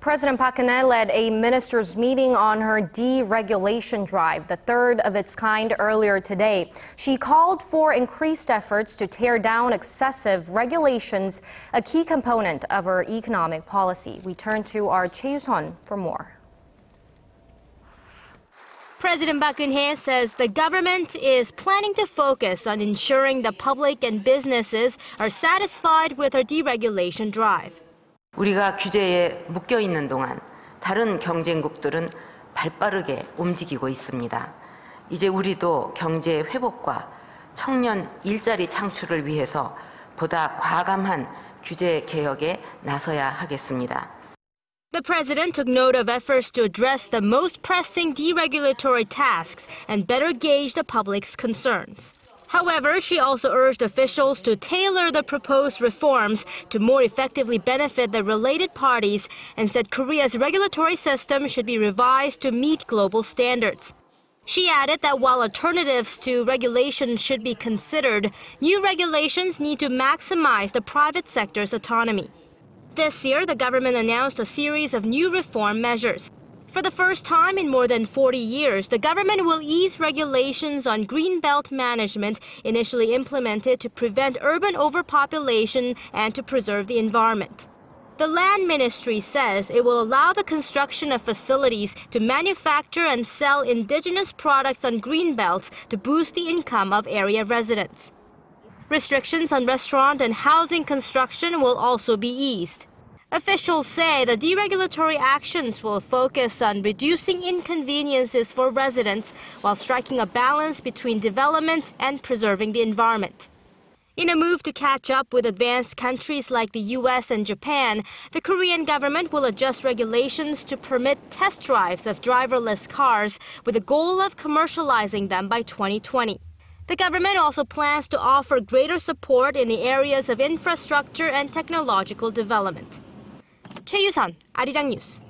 President Geun-hye led a ministers' meeting on her deregulation drive, the third of its kind earlier today. She called for increased efforts to tear down excessive regulations, a key component of her economic policy. We turn to our Choi You-sun for more. President Park Geun-hye says the government is planning to focus on ensuring the public and businesses are satisfied with our deregulation drive. 우리가 규제에 묶여 있는 동안 다른 경쟁국들은 발빠르게 움직이고 있습니다. 이제 우리도 경제 회복과 청년 일자리 창출을 위해서 보다 과감한 규제 개혁에 나서야 하겠습니다. The president took note of efforts to address the most pressing deregulatory tasks and better gauge the public's concerns. However, she also urged officials to tailor the proposed reforms to more effectively benefit the related parties and said Korea's regulatory system should be revised to meet global standards. She added that while alternatives to regulation should be considered, new regulations need to maximize the private sector's autonomy. This year, the government announced a series of new reform measures. For the first time in more than 40 years, the government will ease regulations on greenbelt management initially implemented to prevent urban overpopulation and to preserve the environment. The Land Ministry says it will allow the construction of facilities to manufacture and sell indigenous products on greenbelts to boost the income of area residents. Restrictions on restaurant and housing construction will also be eased. Officials say the deregulatory actions will focus on reducing inconveniences for residents while striking a balance between development and preserving the environment. In a move to catch up with advanced countries like the US and Japan, the Korean government will adjust regulations to permit test drives of driverless cars with the goal of commercializing them by 2020. The government also plans to offer greater support in the areas of infrastructure and technological development. 최유선, 아리랑 뉴스.